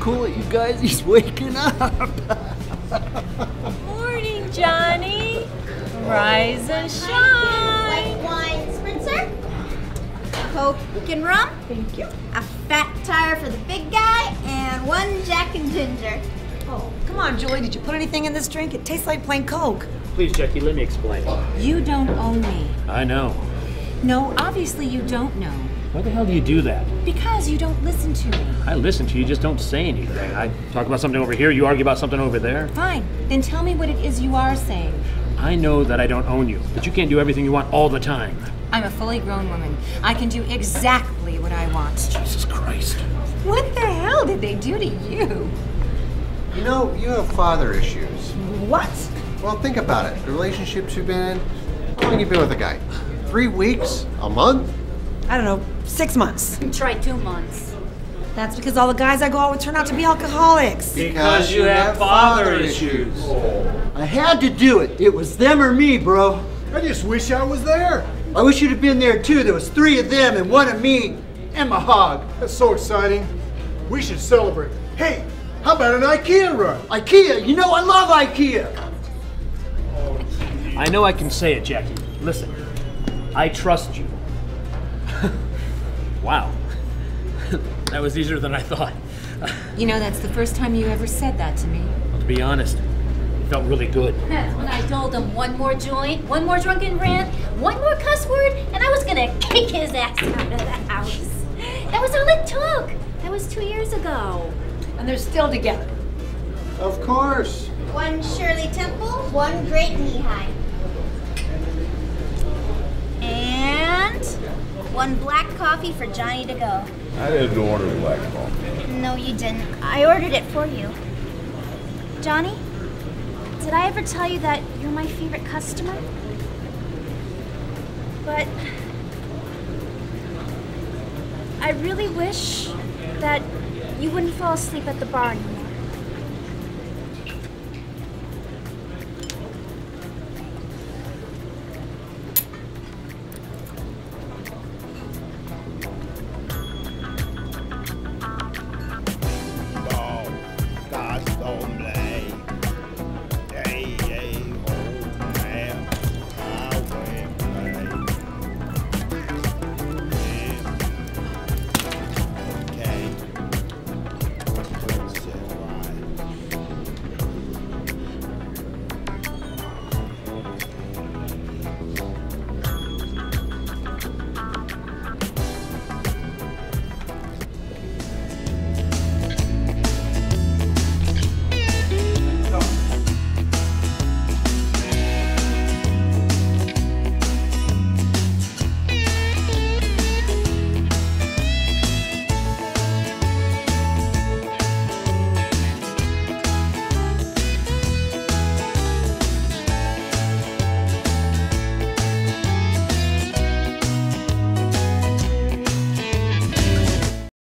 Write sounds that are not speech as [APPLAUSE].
Cool it, you guys. He's waking up. Morning, Johnny. Rise and shine. White wine spritzer. Coke and rum. Thank you. A fat tire for the big guy and one Jack and Ginger. Oh, come on, Julie. Did you put anything in this drink? It tastes like plain Coke. Please, Jackie, let me explain. You don't own me. I know. No, obviously you don't know. Why the hell do you do that? Because you don't listen to me. I listen to you, just don't say anything. I talk about something over here, you argue about something over there. Fine. Then tell me what it is you are saying. I know that I don't own you, but you can't do everything you want all the time. I'm a fully grown woman. I can do exactly what I want. Jesus Christ. What the hell did they do to you? You know, you have father issues. What? Well, think about it. The relationships you've been in. How long you been with a guy? Three weeks? A month? I don't know, six months. Try two months. That's because all the guys I go out with turn out to be alcoholics. Because you have father issues. I had to do it. It was them or me, bro. I just wish I was there. I wish you'd have been there too. There was three of them and one of me and my hog. That's so exciting. We should celebrate. Hey, how about an IKEA run? IKEA, you know I love IKEA. I know I can say it, Jackie. Listen, I trust you. [LAUGHS] wow. [LAUGHS] that was easier than I thought. You know, that's the first time you ever said that to me. Well, to be honest, it felt really good. [LAUGHS] When I told him one more joint, one more drunken rant, one more cuss word, and I was gonna kick his ass out of the house. That was all it took. That was two years ago. And they're still together. Of course. One Shirley Temple, one Grape Nehi. And one black coffee for Johnny to go. I didn't order black coffee. No, you didn't. I ordered it for you. Johnny, did I ever tell you that you're my favorite customer? But I really wish that you wouldn't fall asleep at the bar anymore.